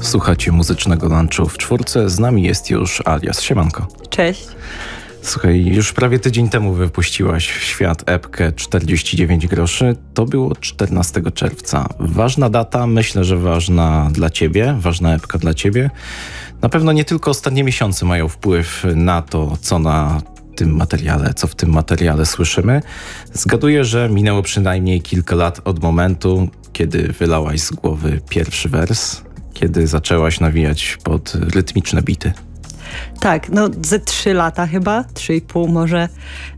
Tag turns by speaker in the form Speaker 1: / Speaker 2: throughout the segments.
Speaker 1: Słuchacie muzycznego lunchu w czwórce. Z nami jest już Alias. Siemanko.
Speaker 2: Cześć.
Speaker 1: Słuchaj, już prawie tydzień temu wypuściłaś w świat epkę 49 groszy. To było 14 czerwca. Ważna data, myślę, że ważna dla ciebie, ważna epka dla ciebie. Na pewno nie tylko ostatnie miesiące mają wpływ na to, co na tym materiale, co w tym materiale słyszymy. Zgaduję, że minęło przynajmniej kilka lat od momentu, kiedy wylałaś z głowy pierwszy wers, kiedy zaczęłaś nawijać pod rytmiczne bity.
Speaker 2: Tak, no ze trzy lata chyba, trzy i pół może.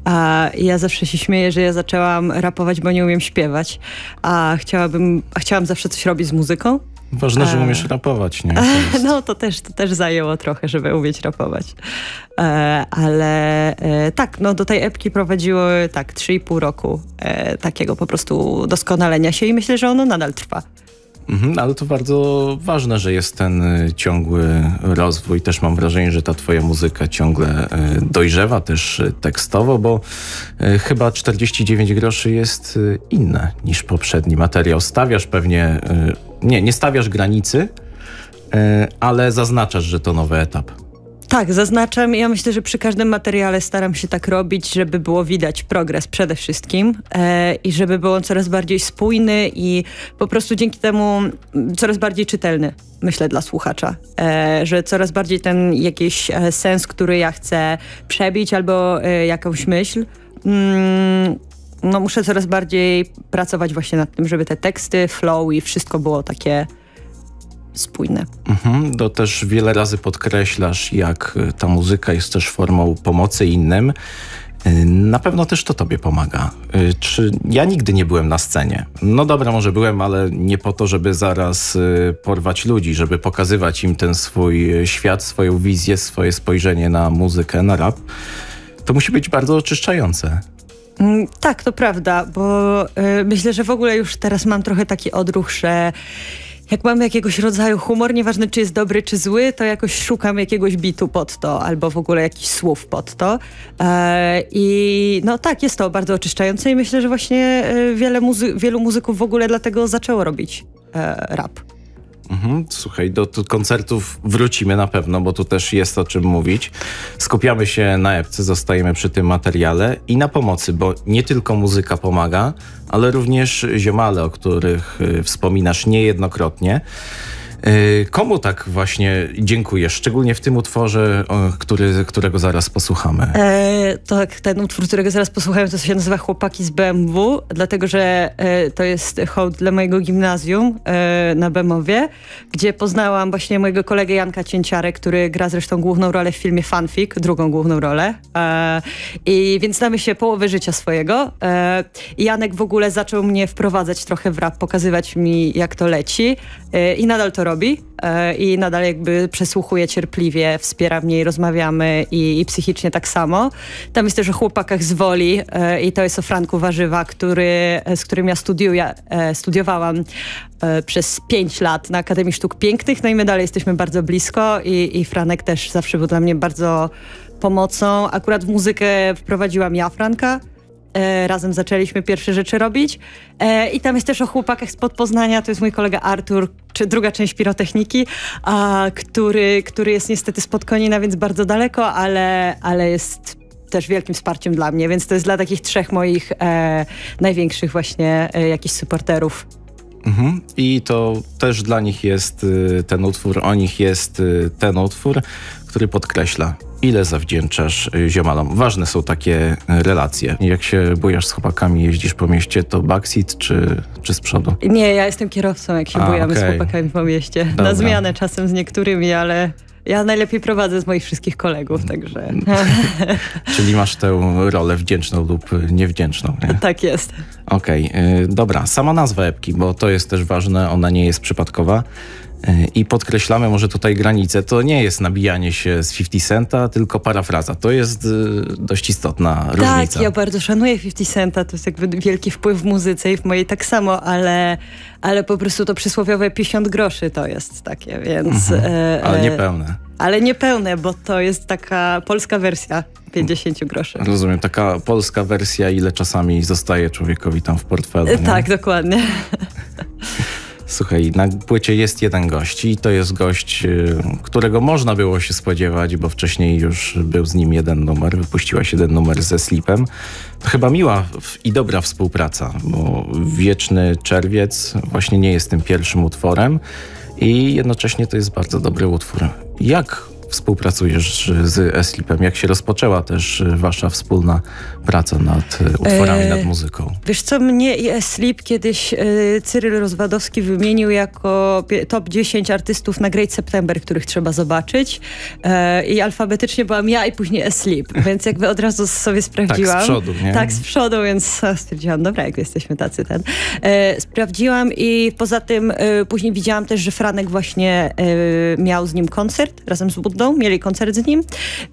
Speaker 2: A ja zawsze się śmieję, że ja zaczęłam rapować, bo nie umiem śpiewać. A chciałabym, a chciałam zawsze coś robić z muzyką.
Speaker 1: Ważne, że umiesz rapować, nie? To
Speaker 2: no to też, to też zajęło trochę, żeby umieć rapować. E, ale e, tak, no do tej epki prowadziło tak 3,5 roku e, takiego po prostu doskonalenia się i myślę, że ono nadal trwa.
Speaker 1: Mhm, ale to bardzo ważne, że jest ten y, ciągły rozwój. Też mam wrażenie, że ta twoja muzyka ciągle y, dojrzewa też y, tekstowo, bo chyba 49 groszy jest inne niż poprzedni materiał. Stawiasz pewnie, nie, nie stawiasz granicy, ale zaznaczasz, że to nowy etap.
Speaker 2: Tak, zaznaczam. Ja myślę, że przy każdym materiale staram się tak robić, żeby było widać progres przede wszystkim e, i żeby był on coraz bardziej spójny i po prostu dzięki temu coraz bardziej czytelny, myślę, dla słuchacza. E, że coraz bardziej ten jakiś e, sens, który ja chcę przebić albo e, jakąś myśl, mm, no muszę coraz bardziej pracować właśnie nad tym, żeby te teksty, flow i wszystko było takie spójne.
Speaker 1: Mhm, to też wiele razy podkreślasz, jak y, ta muzyka jest też formą pomocy innym. Y, na pewno też to tobie pomaga. Y, czy ja nigdy nie byłem na scenie? No dobra, może byłem, ale nie po to, żeby zaraz porwać ludzi, żeby pokazywać im ten swój świat, swoją wizję, swoje spojrzenie na muzykę, na rap. To musi być bardzo oczyszczające.
Speaker 2: Mm, tak, to prawda, bo myślę, że w ogóle już teraz mam trochę taki odruch, że jak mam jakiegoś rodzaju humor, nieważne czy jest dobry czy zły, to jakoś szukam jakiegoś bitu pod to, albo w ogóle jakichś słów pod to. E, I no tak, jest to bardzo oczyszczające i myślę, że właśnie e, wiele muzy wielu muzyków w ogóle dlatego zaczęło robić e, rap.
Speaker 1: Mhm, słuchaj, do, do, koncertów wrócimy na pewno, bo tu też jest o czym mówić. Skupiamy się na epce, zostajemy przy tym materiale i na pomocy, bo nie tylko muzyka pomaga, ale również ziomale, o których y, wspominasz niejednokrotnie. Y, komu tak właśnie dziękujesz, szczególnie w tym utworze, który, którego zaraz posłuchamy? E,
Speaker 2: tak, ten utwór, którego zaraz posłuchamy, to się nazywa Chłopaki z BMW, dlatego że e, to jest hołd dla mojego gimnazjum e, na Bemowie, gdzie poznałam właśnie mojego kolegę Janka Cięciarę, który gra zresztą główną rolę w filmie Fanfic, drugą główną rolę. E, I więc znamy się połowę życia swojego. E, I Janek w ogóle zaczął mnie wprowadzać trochę w rap, pokazywać mi jak to leci e, i nadal to robi robi e, i nadal jakby przesłuchuje cierpliwie, wspiera mnie i rozmawiamy i, i psychicznie tak samo. Tam jest też o chłopakach z Woli e, i to jest o Franku Warzywa, który, z którym ja studiuję, studiowałam e, przez pięć lat na Akademii Sztuk Pięknych, no i my dalej jesteśmy bardzo blisko i, i Franek też zawsze był dla mnie bardzo pomocą. Akurat w muzykę wprowadziłam ja Franka, E, razem zaczęliśmy pierwsze rzeczy robić. E, I tam jest też o chłopakach spod Poznania, to jest mój kolega Artur, czy druga część pirotechniki, a, który, który jest niestety spod Konina, więc bardzo daleko, ale, ale jest też wielkim wsparciem dla mnie, więc to jest dla takich trzech moich e, największych właśnie e, jakichś supporterów.
Speaker 1: Mhm. I to też dla nich jest y, ten utwór, o nich jest y, ten utwór, który podkreśla ile zawdzięczasz y, ziomalom. Ważne są takie y, relacje. Jak się bujasz z chłopakami, jeździsz po mieście, to backseat czy, czy z przodu?
Speaker 2: Nie, ja jestem kierowcą, jak się A, bujamy okay. z chłopakami po mieście. Dobra. Na zmianę czasem z niektórymi, ale ja najlepiej prowadzę z moich wszystkich kolegów, także...
Speaker 1: Czyli masz tę rolę wdzięczną lub niewdzięczną, nie?
Speaker 2: Tak jest.
Speaker 1: Okej, okay. dobra. Sama nazwa epki, bo to jest też ważne, ona nie jest przypadkowa. E, I podkreślamy może tutaj granicę. To nie jest nabijanie się z 50 Centa, tylko parafraza. To jest e, dość istotna tak, różnica.
Speaker 2: Tak, ja bardzo szanuję 50 Centa. To jest jakby wielki wpływ w muzyce i w mojej tak samo, ale, ale po prostu to przysłowiowe 50 groszy to jest takie, więc... Mhm,
Speaker 1: e, ale niepełne.
Speaker 2: Ale niepełne, bo to jest taka polska wersja 50 groszy.
Speaker 1: Rozumiem, taka polska wersja, ile czasami zostaje człowiekowi tam w portfelu.
Speaker 2: Tak, dokładnie.
Speaker 1: Słuchaj, na płycie jest jeden gość i to jest gość, y, którego można było się spodziewać, bo wcześniej już był z nim jeden numer, wypuściłaś jeden numer ze Slipem. Chyba miła i dobra współpraca, bo Wieczny Czerwiec właśnie nie jest tym pierwszym utworem i jednocześnie to jest bardzo dobry utwór. Jak współpracujesz z Eslipem? Jak się rozpoczęła też wasza wspólna praca nad utworami, nad muzyką?
Speaker 2: Wiesz co, mnie i Eslip kiedyś y, Cyryl Rozwadowski wymienił jako top 10 artystów na Great September, których trzeba zobaczyć. E, I alfabetycznie byłam ja i później Eslip, więc jakby od razu sobie sprawdziłam.
Speaker 1: Tak, z przodu, nie?
Speaker 2: Tak, z przodu, więc stwierdziłam, dobra, jak jesteśmy tacy ten. E, sprawdziłam i poza tym e, później widziałam też, że Franek właśnie miał z nim koncert razem z Mieli koncert z nim,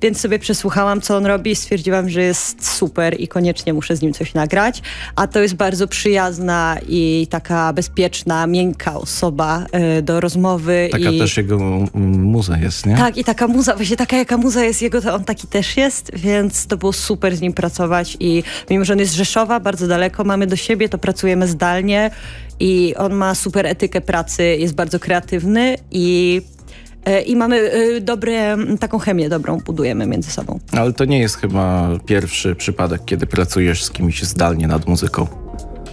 Speaker 2: więc sobie przesłuchałam, co on robi i stwierdziłam, że jest super i koniecznie muszę z nim coś nagrać. A to jest bardzo przyjazna i taka bezpieczna, miękka osoba y, do rozmowy.
Speaker 1: Taka
Speaker 2: i...
Speaker 1: też jego muza jest, nie?
Speaker 2: Tak, i taka muza, właśnie taka jaka muza jest jego, to on taki też jest, więc to było super z nim pracować i mimo, że on jest z Rzeszowa, bardzo daleko mamy do siebie, to pracujemy zdalnie i on ma super etykę pracy, jest bardzo kreatywny i i mamy e, dobre, taką chemię dobrą budujemy między sobą.
Speaker 1: Ale to nie jest chyba pierwszy przypadek, kiedy pracujesz z kimś zdalnie nad muzyką.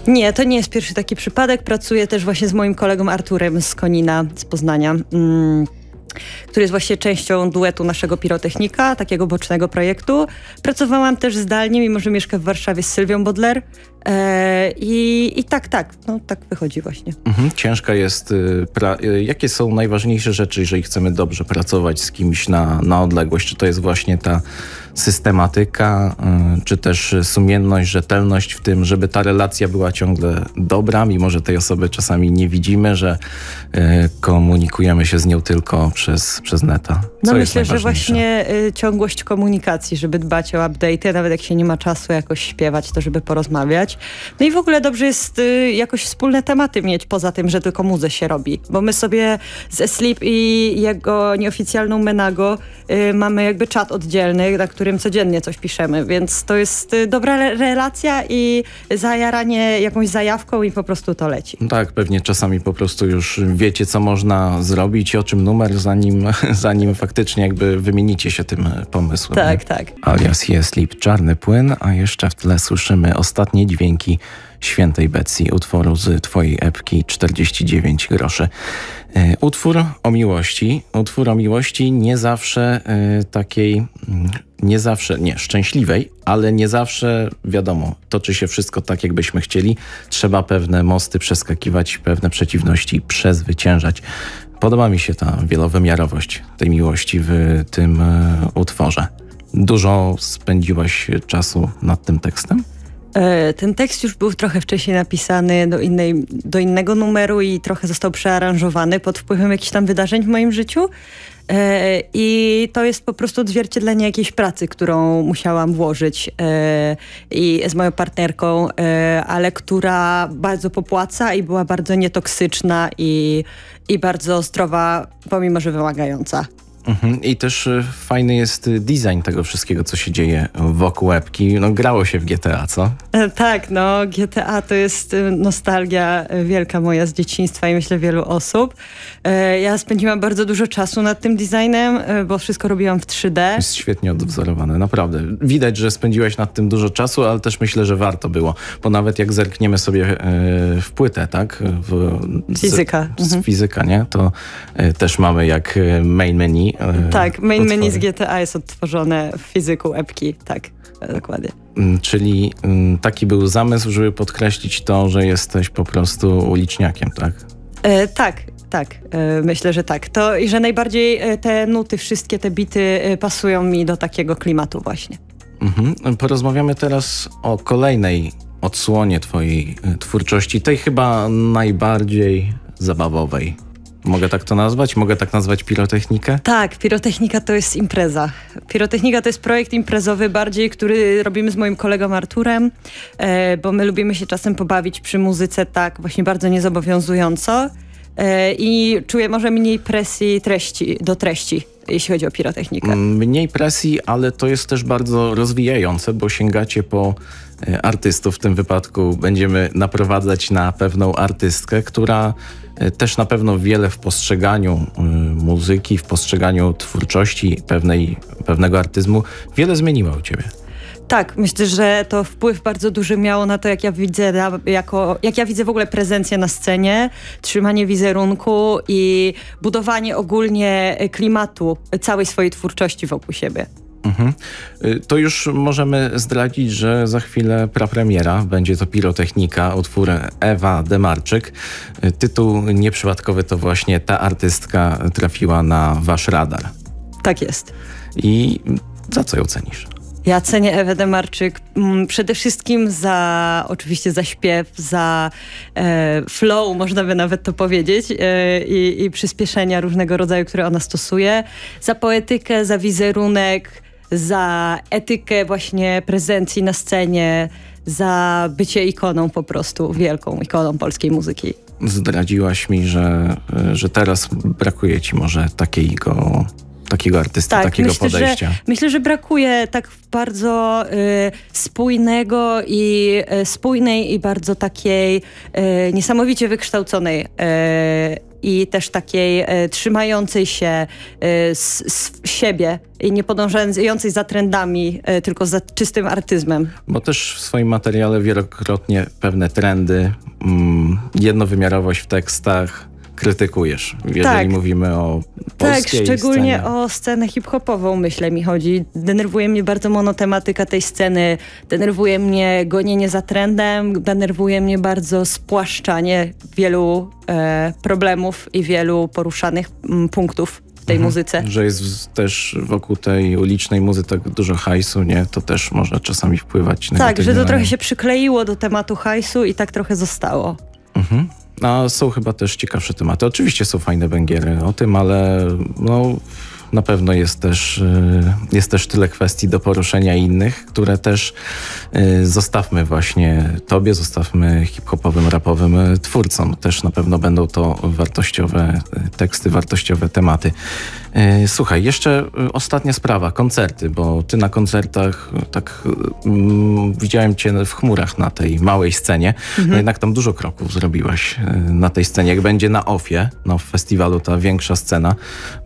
Speaker 2: Nie, to nie jest pierwszy taki przypadek. Pracuję też właśnie z moim kolegą Arturem z Konina, z Poznania. Mm który jest właśnie częścią duetu naszego pirotechnika, takiego bocznego projektu. Pracowałam też zdalnie, mimo że mieszkam w Warszawie z Sylwią Bodler. E, i, I tak, tak, no tak wychodzi właśnie.
Speaker 1: Mhm, ciężka jest. Y, y, jakie są najważniejsze rzeczy, jeżeli chcemy dobrze pracować z kimś na, na odległość? Czy to jest właśnie ta systematyka, y, czy też sumienność, rzetelność w tym, żeby ta relacja była ciągle dobra, mimo że tej osoby czasami nie widzimy, że komunikujemy się z nią tylko przez, przez neta?
Speaker 2: Co no myślę, że właśnie ciągłość komunikacji, żeby dbać o update'y, nawet jak się nie ma czasu jakoś śpiewać, to żeby porozmawiać. No i w ogóle dobrze jest y, jakoś wspólne tematy mieć, poza tym, że tylko muzę się robi. Bo my sobie z Sleep i jego nieoficjalną Menago y, mamy jakby czat oddzielny, na którym codziennie coś piszemy, więc to jest y, dobra re relacja i zajaranie jakąś zajawką i po prostu to leci.
Speaker 1: No tak, pewnie czasami po prostu już wiecie, co można zrobić i o czym numer, zanim, zanim faktycznie jakby wymienicie się tym pomysłem.
Speaker 2: Tak, nie? tak.
Speaker 1: Alias jest Sleep, czarny płyn, a jeszcze w tle słyszymy ostatnie dźwięki świętej Betsy, utworu z twojej epki 49 groszy. E, utwór o miłości, utwór o miłości nie zawsze y, takiej, mm, nie zawsze, nie, szczęśliwej, ale nie zawsze, wiadomo, toczy się wszystko tak, jakbyśmy chcieli. Trzeba pewne mosty przeskakiwać, pewne przeciwności przezwyciężać. Podoba mi się ta wielowymiarowość tej miłości w tym y, utworze. Dużo spędziłaś czasu nad tym tekstem?
Speaker 2: E, ten tekst już był trochę wcześniej napisany do, innej, do innego numeru i trochę został przearanżowany pod wpływem jakichś tam wydarzeń w moim życiu. E, I to jest po prostu odzwierciedlenie jakiejś pracy, którą musiałam włożyć e, i z moją partnerką, ale która bardzo popłaca i była bardzo nietoksyczna i, i bardzo zdrowa, pomimo że wymagająca.
Speaker 1: Mhm. I też e, fajny jest design tego wszystkiego, co się dzieje wokół łebki. No grało się w GTA, co?
Speaker 2: E, tak, no GTA to jest e, nostalgia wielka moja z dzieciństwa i myślę wielu osób. Ja spędziłam bardzo dużo czasu nad tym designem, bo wszystko robiłam w 3D.
Speaker 1: Jest świetnie odwzorowane, naprawdę. Widać, że spędziłaś nad tym dużo czasu, ale też myślę, że warto było, bo nawet jak zerkniemy sobie w płytę, tak? W,
Speaker 2: fizyka.
Speaker 1: Z, z mhm. fizyka, nie? To też mamy jak main menu
Speaker 2: E, tak, main utwory. menu z GTA jest odtworzone w fizyku epki, tak, dokładnie.
Speaker 1: Mm, czyli mm, taki był zamysł, żeby podkreślić to, że jesteś po prostu uliczniakiem, tak?
Speaker 2: E, tak, tak, e, myślę, że tak. To i że najbardziej e, te nuty, wszystkie te bity e, pasują mi do takiego klimatu właśnie.
Speaker 1: Mhm. Porozmawiamy teraz o kolejnej odsłonie twojej twórczości, tej chyba najbardziej zabawowej. Mogę tak to nazwać? Mogę tak nazwać pirotechnikę?
Speaker 2: Tak, pirotechnika to jest impreza. Pirotechnika to jest projekt imprezowy bardziej, który robimy z moim kolegą Arturem, e, bo my lubimy się czasem pobawić przy muzyce tak właśnie bardzo niezobowiązująco e, i czuję może mniej presji treści, do treści jeśli chodzi o pirotechnikę.
Speaker 1: Mniej presji, ale to jest też bardzo rozwijające, bo sięgacie po artystów. W tym wypadku będziemy naprowadzać na pewną artystkę, która e, też na pewno wiele w postrzeganiu e, muzyki, w postrzeganiu twórczości pewnej, pewnego artyzmu, wiele zmieniła u ciebie.
Speaker 2: Tak, myślę, że to wpływ bardzo duży miało na to, jak ja widzę, jako, jak ja widzę w ogóle prezencję na scenie, trzymanie wizerunku i budowanie ogólnie klimatu całej swojej twórczości wokół siebie. Mhm.
Speaker 1: Y, to już możemy zdradzić, że za chwilę prapremiera. Będzie to pirotechnika, utwór Ewa Demarczyk. Y, tytuł nieprzypadkowy to właśnie ta artystka trafiła na wasz radar.
Speaker 2: Tak jest.
Speaker 1: I za co ją cenisz?
Speaker 2: Ja cenię Ewę Demarczyk mm, przede wszystkim za, oczywiście za śpiew, za e, flow, można by nawet to powiedzieć, e, i, i przyspieszenia różnego rodzaju, które ona stosuje, za poetykę, za wizerunek, za etykę właśnie prezencji na scenie, za bycie ikoną po prostu, wielką ikoną polskiej muzyki.
Speaker 1: Zdradziłaś mi, że, że teraz brakuje ci może takiego takiego artysty, tak, takiego myślę, podejścia.
Speaker 2: Że, myślę, że brakuje tak bardzo y, spójnego i y, spójnej i bardzo takiej y, niesamowicie wykształconej y, i też takiej y, trzymającej się z, z, siebie i nie podążającej za trendami, tylko za czystym artyzmem.
Speaker 1: Bo też w swoim materiale wielokrotnie pewne trendy, mm, jednowymiarowość w tekstach, krytykujesz, jeżeli tak. mówimy o polskiej
Speaker 2: Tak, szczególnie
Speaker 1: scenie.
Speaker 2: o scenę hip-hopową, myślę, mi chodzi. Denerwuje mnie bardzo monotematyka tej sceny, denerwuje mnie gonienie za trendem, denerwuje mnie bardzo spłaszczanie wielu e, problemów i wielu poruszanych m, punktów w tej mhm. muzyce.
Speaker 1: Że jest też wokół tej ulicznej muzyki tak dużo hajsu, nie? To też może czasami wpływać
Speaker 2: Tak, że to trochę się przykleiło do tematu hajsu i tak trochę zostało. Mhm.
Speaker 1: A są chyba też ciekawsze tematy. Oczywiście są fajne węgiery o tym, ale no, na pewno jest też, y, jest też tyle kwestii do poruszenia innych, które też y, zostawmy właśnie tobie, zostawmy hip-hopowym, rapowym y, twórcom. Też na pewno będą to wartościowe teksty, wartościowe tematy. Słuchaj, jeszcze ostatnia sprawa, koncerty, bo ty na koncertach tak mm, widziałem cię w chmurach na tej małej scenie, mhm. no jednak tam dużo kroków zrobiłaś na tej scenie. Jak będzie na OFie, no w festiwalu ta większa scena,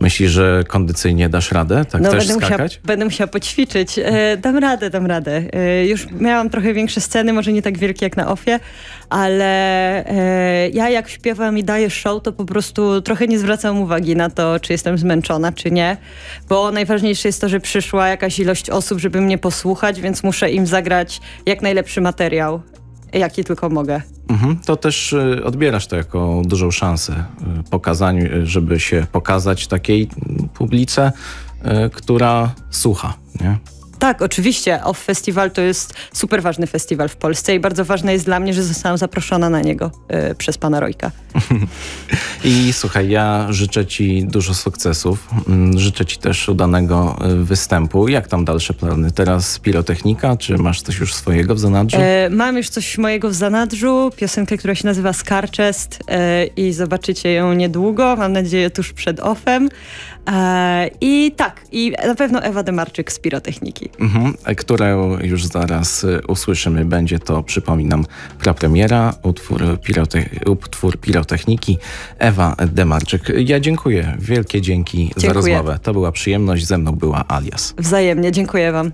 Speaker 1: myślisz, że kondycyjnie dasz radę tak no, też będę skakać?
Speaker 2: Musiała, będę musiała poćwiczyć. E, dam radę, dam radę. E, już miałam trochę większe sceny, może nie tak wielkie jak na OFie, ale e, ja jak śpiewam i daję show, to po prostu trochę nie zwracam uwagi na to, czy jestem zmęczona, czy nie, bo najważniejsze jest to, że przyszła jakaś ilość osób, żeby mnie posłuchać, więc muszę im zagrać jak najlepszy materiał, jaki tylko mogę.
Speaker 1: Mhm. To też y, odbierasz to jako dużą szansę y, pokazaniu, y, żeby się pokazać takiej publice, która słucha, nie?
Speaker 2: Tak, oczywiście. Off Festival to jest super ważny festiwal w Polsce i bardzo ważne jest dla mnie, że zostałam zaproszona na niego y, przez pana Rojka.
Speaker 1: I słuchaj, ja życzę ci dużo sukcesów. Mm, życzę ci też udanego y, występu. Jak tam dalsze plany? Teraz pirotechnika, czy masz coś już swojego w zanadrzu? E,
Speaker 2: mam już coś mojego w zanadrzu, piosenkę, która się nazywa Scarchest e, i zobaczycie ją niedługo, mam nadzieję tuż przed offem. E, I tak, i na pewno Ewa Demarczyk z pirotechniki.
Speaker 1: Mhm, którą już zaraz y, usłyszymy. Będzie to, przypominam, prapremiera, utwór, pirote utwór pirotechniki Ewa Demarczyk. Ja dziękuję, wielkie dzięki dziękuję. za rozmowę. To była przyjemność, ze mną była Alias.
Speaker 2: Wzajemnie, dziękuję wam.